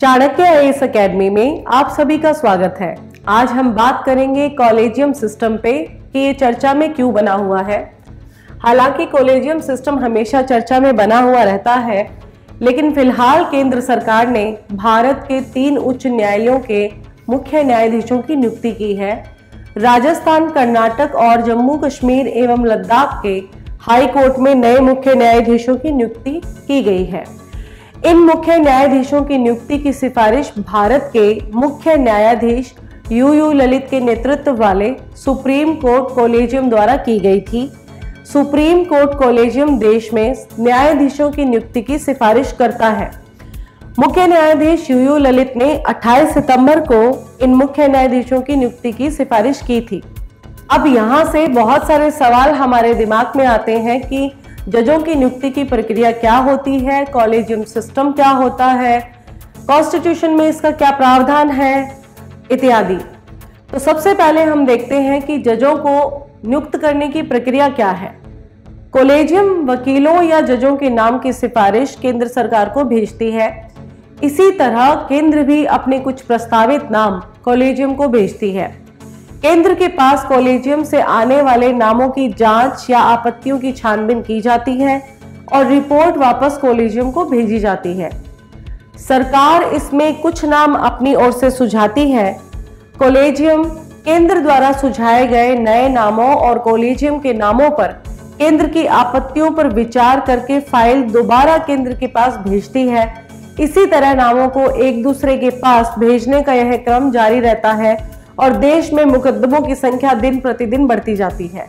Chanakya S academy में आप सभी का स्वागत है। आज हम बात करेंगे कॉलेजियम सिस्टम पे कि ये चर्चा में क्यों बना हुआ है। हालाँकि कॉलेजियम सिस्टम हमेशा चर्चा में बना हुआ रहता है, लेकिन फ़िलहाल केंद्र सरकार ने भारत के तीन उच्च न्यायालयों के मुख्य न्यायाधीशों की नियुक्ति की है। राजस्थान, कर्नाटक और जम्मू कश्मीर एवं लद्दाख के हाई कोर्ट में नए मुख्य न्यायाधीशों की नियुक्ति की गई है। इन मुख्य न्यायाधीशों की नियुक्ति की सिफारिश भारत के मुख्य न्यायाधीश यू यू ललित के नेतृत्व वाले सुप्रीम कोर्ट कॉलेजियम द्वारा की गई थी। सुप्रीम कोर्ट कॉलेजियम देश में न्यायाधीशों की नियुक्ति की सिफारिश करता है। मुख्य न्यायाधीश यू यू ललित ने 28 सितंबर को इन मुख्य न्यायाधीशों की नियुक्ति की सिफारिश की थी। अब यहाँ से बहुत सारे सवाल हमारे दिमाग में आते हैं कि जजों की नियुक्ति की प्रक्रिया क्या होती है? कॉलेजियम सिस्टम क्या होता है? कॉन्स्टिट्यूशन में इसका क्या प्रावधान है? इत्यादि। तो सबसे पहले हम देखते हैं कि जजों को नियुक्त करने की प्रक्रिया क्या है। कॉलेजियम वकीलों या जजों के नाम की सिफारिश केंद्र सरकार को भेजती है। इसी तरह केंद्र भी अपने कुछ प्रस्तावित नाम कॉलेजियम को भेजती है। केंद्र के पास कॉलेजियम से आने वाले नामों की जाँच या आपत्तियों की छानबीन की जाती है और रिपोर्ट वापस कॉलेजियम को भेजी जाती है। सरकार इसमें कुछ नाम अपनी ओर से सुझाती है। कॉलेजियम केंद्र द्वारा सुझाए गए नए नामों और कॉलेजियम के नामों पर केंद्र की आपत्तियों पर विचार करके फ़ाइल दोबारा केंद्र के पास भेजती है। इसी तरह नामों को एक दूसरे के पास भेजने का यह क्रम जारी रहता है। और देश में मुकदमों की संख्या दिन प्रतिदिन बढ़ती जाती है।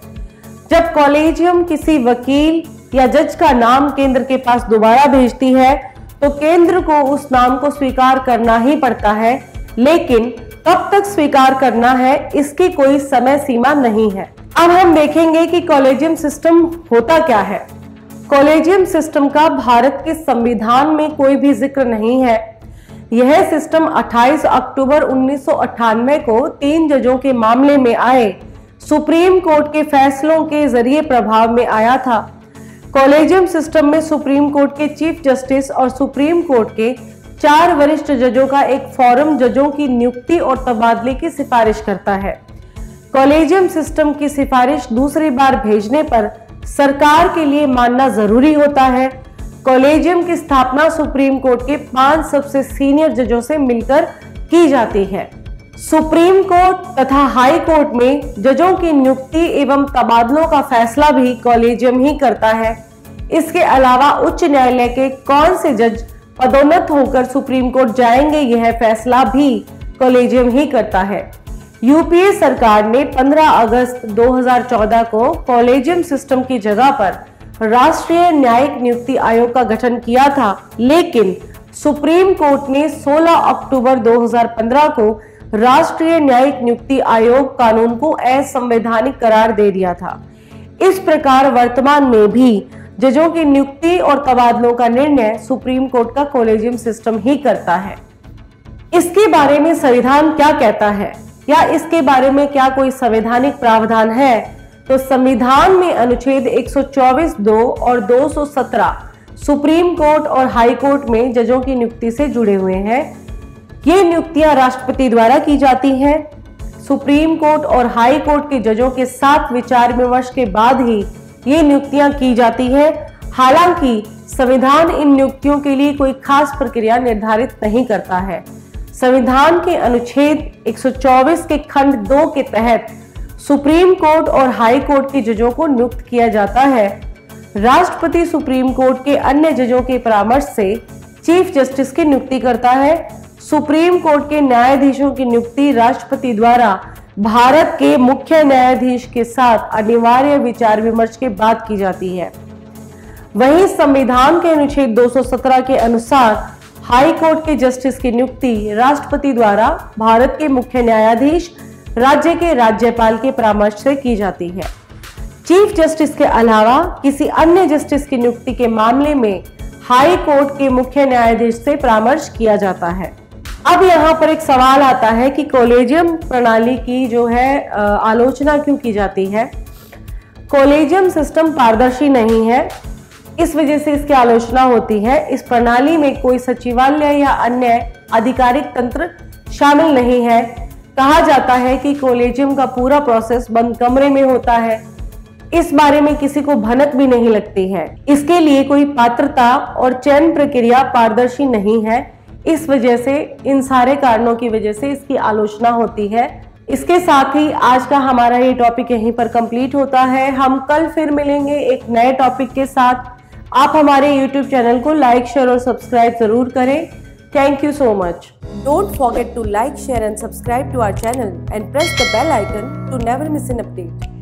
जब कॉलेजियम किसी वकील या जज का नाम केंद्र के पास दोबारा भेजती है तो केंद्र को उस नाम को स्वीकार करना ही पड़ता है। लेकिन कब तक स्वीकार करना है, इसकी कोई समय सीमा नहीं है। अब हम देखेंगे कि कॉलेजियम सिस्टम होता क्या है। कॉलेजियम सिस्टम का भारत के संविधान में कोई भी ज़िक्र नहीं है। यह सिस्टम 28 अक्टूबर उन्नीस सौ अट्ठानवे को तीन जजों के मामले में आए। सुप्रीम कोर्ट के फैसलों के ज़रिए प्रभाव में आया था। कॉलेजियम सिस्टम में सुप्रीम कोर्ट के चीफ जस्टिस और सुप्रीम कोर्ट के चार वरिष्ठ जजों का एक फॉरम जजों की नियुक्ति और तबादले की सिफारिश करता है। कॉलेजियम सिस्टम की सिफारिश दूसरी बार भेजने पर सरकार के लिए मानना ज़रूरी होता है। कॉलेजियम की स्थापना सुप्रीम कोर्ट के पाँच सबसे सीनियर जजों से मिलकर की जाती है। सुप्रीम कोर्ट तथा हाई कोर्ट में जजों की नियुक्ति एवं तबादलों का फैसला भी कॉलेजियम ही करता है। इसके अलावा उच्च न्यायालय के कौन से जज पदोन्नत होकर सुप्रीम कोर्ट जाएँगे, यह फैसला भी कॉलेजियम ही करता है। यूपीए सरकार ने 15 अगस्त 2014 को कॉलेजियम सिस्टम की जगह पर राष्ट्रीय न्यायिक नियुक्ति आयोग का गठन किया था, लेकिन सुप्रीम कोर्ट ने 16 अक्टूबर 2015 को राष्ट्रीय न्यायिक नियुक्ति आयोग कानून को असंवैधानिक करार दे दिया था। इस प्रकार वर्तमान में भी जजों की नियुक्ति और तबादलों का निर्णय सुप्रीम कोर्ट का कॉलेजियम सिस्टम ही करता है। इसके बारे में संविधान क्या कहता है? या इसके बारे में क्या कोई संवैधानिक प्रावधान है? तो संविधान में अनुच्छेद 124 दो और 217 सुप्रीम कोर्ट और हाई कोर्ट में जजों की नियुक्ति से जुड़े हुए हैं। ये नियुक्तियाँ राष्ट्रपति द्वारा की जाती हैं। सुप्रीम कोर्ट और हाई कोर्ट के जजों के साथ विचार विमर्श के बाद ही ये नियुक्तियाँ की जाती है। हालाँकि, संविधान इन नियुक्तियों के लिए कोई खास प्रक्रिया निर्धारित नहीं करता है। संविधान के अनुच्छेद 124 के खंड दो के तहत सुप्रीम कोर्ट और हाई कोर्ट के जजों को नियुक्त किया जाता है। राष्ट्रपति सुप्रीम कोर्ट के अन्य जजों के परामर्श से चीफ जस्टिस की नियुक्ति करता है। सुप्रीम कोर्ट के न्यायाधीशों की नियुक्ति राष्ट्रपति द्वारा भारत के मुख्य न्यायाधीश के साथ अनिवार्य विचार विमर्श के बाद की जाती है। वहीं संविधान के अनुच्छेद 217 के अनुसार हाई कोर्ट के जस्टिस की नियुक्ति राष्ट्रपति द्वारा भारत के मुख्य न्यायाधीश राज्य के राज्यपाल के परामर्श से की जाती है। चीफ जस्टिस के अलावा किसी अन्य जस्टिस की नियुक्ति के मामले में हाई कोर्ट के मुख्य न्यायाधीश से परामर्श किया जाता है। अब यहाँ पर एक सवाल आता है कि कॉलेजियम प्रणाली की जो है आलोचना क्यों की जाती है? कॉलेजियम सिस्टम पारदर्शी नहीं है। इस वजह से इसकी आलोचना होती है। इस प्रणाली में कोई सचिवालय या अन्य आधिकारिक तंत्र शामिल नहीं है। कहा जाता है कि कोलेजियम का पूरा प्रोसेस बंद कमरे में होता है। इस बारे में किसी को भनक भी नहीं लगती है। इसके लिए कोई पात्रता और चयन प्रक्रिया पारदर्शी नहीं है। इस वजह से, इन सारे कारणों की वजह से इसकी आलोचना होती है। इसके साथ ही आज का हमारा ये टॉपिक यहीं पर कंप्लीट होता है। हम कल फिर मिलेंगे एक नए टॉपिक के साथ। आप हमारे YouTube चैनल को लाइक शेयर और सब्सक्राइब ज़रूर करें। Thank you so much. Don't forget to like, share and subscribe to our channel and press the bell icon to never miss an update.